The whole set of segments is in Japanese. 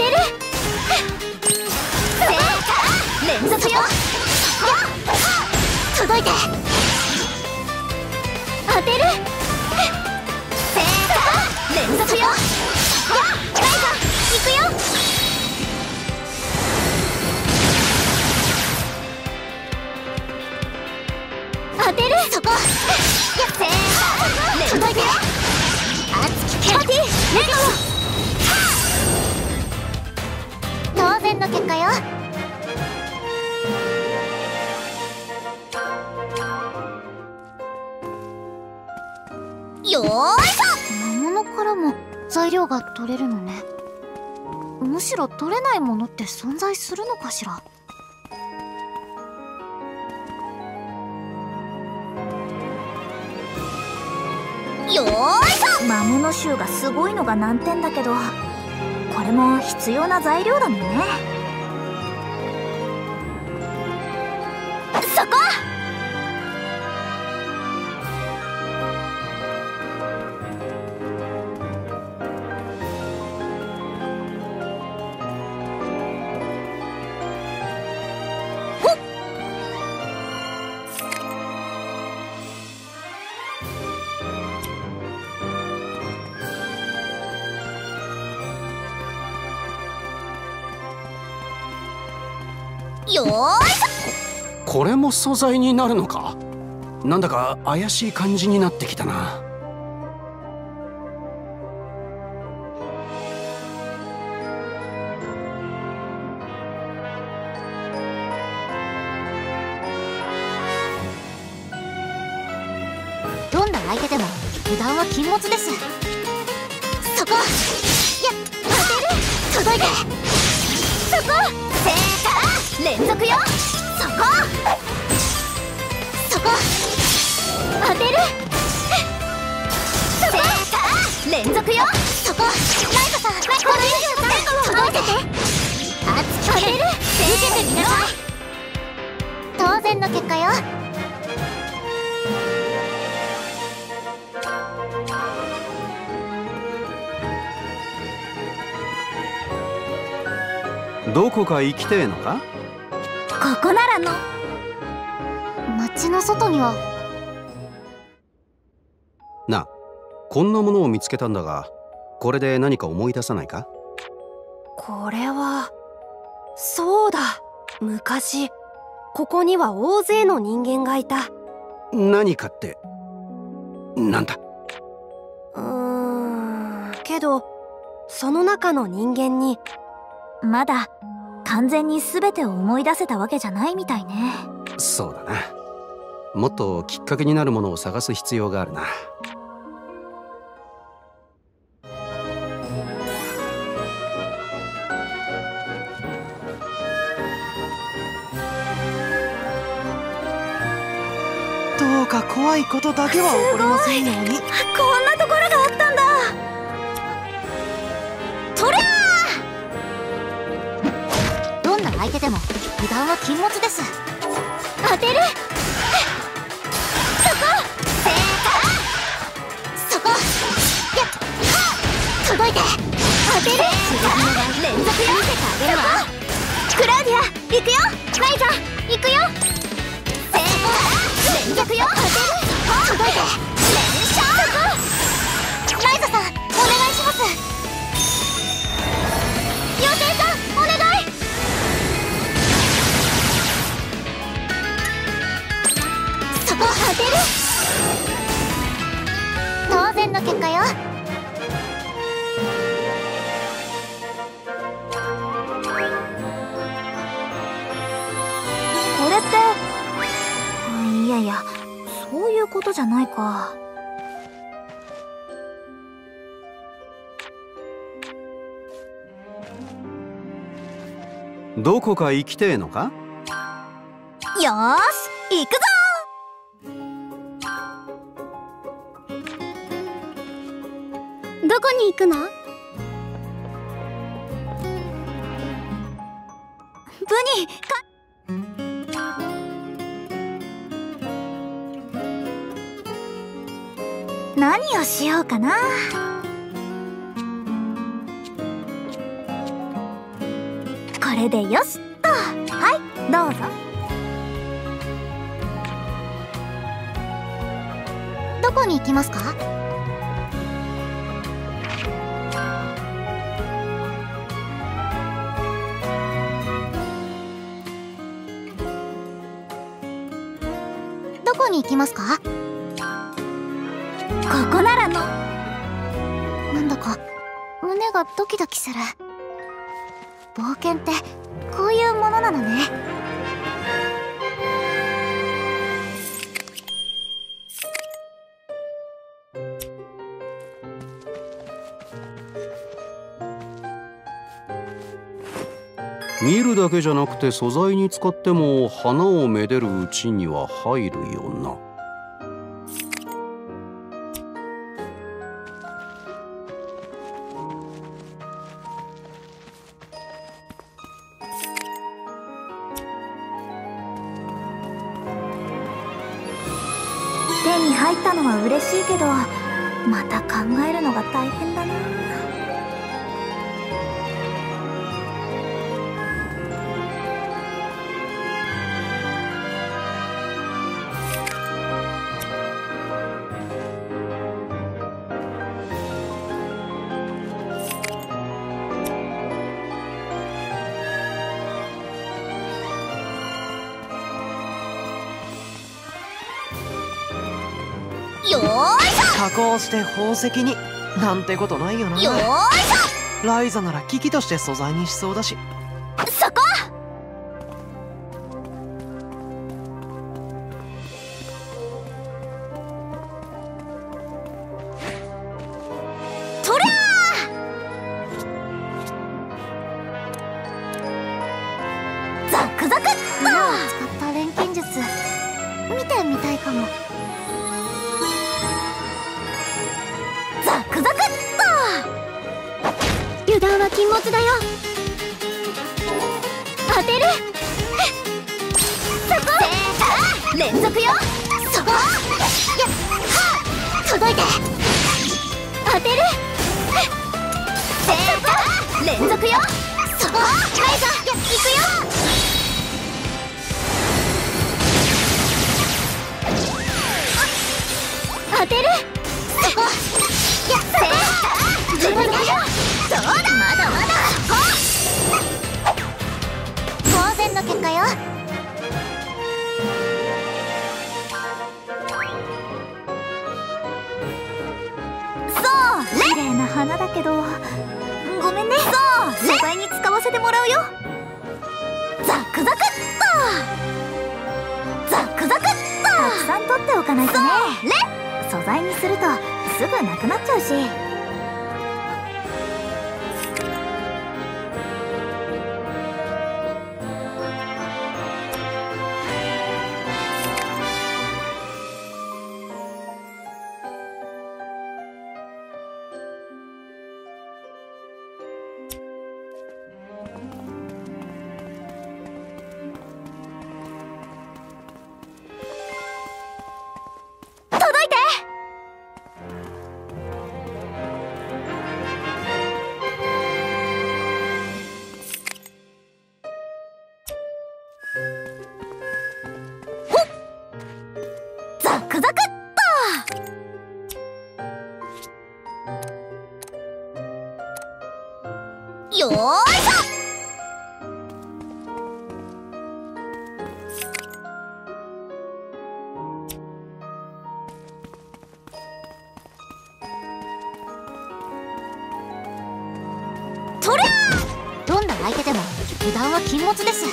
てる。連続よ届いて当てる連続よ。の結果よ。よーいしょ。魔物からも材料が取れるのね。むしろ取れないものって存在するのかしら？よーいしょ。魔物臭がすごいのが難点だけどこれも必要な材料だもんね。よーい。しこれも素材になるのか？なんだか怪しい感じになってきたな。ょどんな相手でも油断は禁物です。そこや当てる。届いて。そこせーから連続よ。そこ。そこ。当てる。そこ。連続よ。そこ。ライトさんこれ届いてて。熱き当てる。受けてみなさい。当然の結果よ。どこか行きてえのか？ここならの。街の外には。なこんなものを見つけたんだがこれで何か思い出さないか？これはそうだ。昔ここには大勢の人間がいた。何かってなんだ？うーんけどその中の人間にまだ完全に全てを思い出せたわけじゃないみたいね。そうだな。もっときっかけになるものを探す必要があるな。どうか怖いことだけは起こりませんように。こんな油断は禁物です。当てる。そこ。せーからそこ。やっ。届いて。当てる。連続よ見せてあげるわ。クラウディア行くよ。ライザ行くよ。せーから連続よ。当てる。届いて。連射ライザさんお願いします当然の結果よ。これってあいやいやそういうことじゃないか。どこか行きてえのか？よーし行くぞどこに行くの？ブニか。何をしようかな？これでよしっと。はいどうぞ。どこに行きますか？こに行きますか？ここならのなんだか胸がドキドキする。冒険って見るだけじゃなくて素材に使っても花をめでるうちには入るよな。手に入ったのは嬉しいけどまた考えるのが大変だな。よーいし加工して宝石になんてことないよな。ょよーいしライザなら機器として素材にしそうだし。ょそこ。とりよそこやは届いて当てる。そこ。連続よそこ。ライザや行くよ当てるそこ。やっせ自分だ。よそうだ。まだまだ。当然の結果よ。だけどごめんね。そう素材に使わせてもらうよ。ザクザクっと。ザクザクっと。たくさん取っておかないとね。素材にするとすぐなくなっちゃうし相手でも油断は禁物です。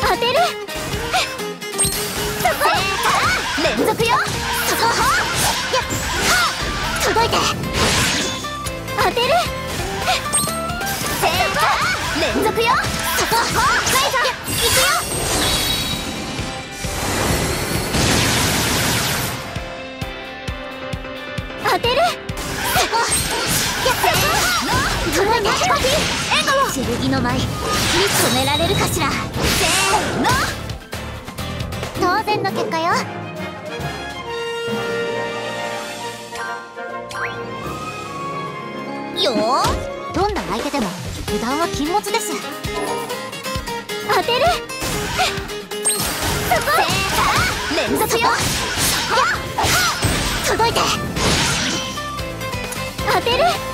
当てる。そこ。連続よ。そこ。やは届いて。当てる。連続よ。そこ。ライザー行くよ。当てる剣の舞止められるかしら。せーの。当然の結果よ。よどんな相手でも油断は禁物です。当てる。そこ。連続よ。届いて。当てる。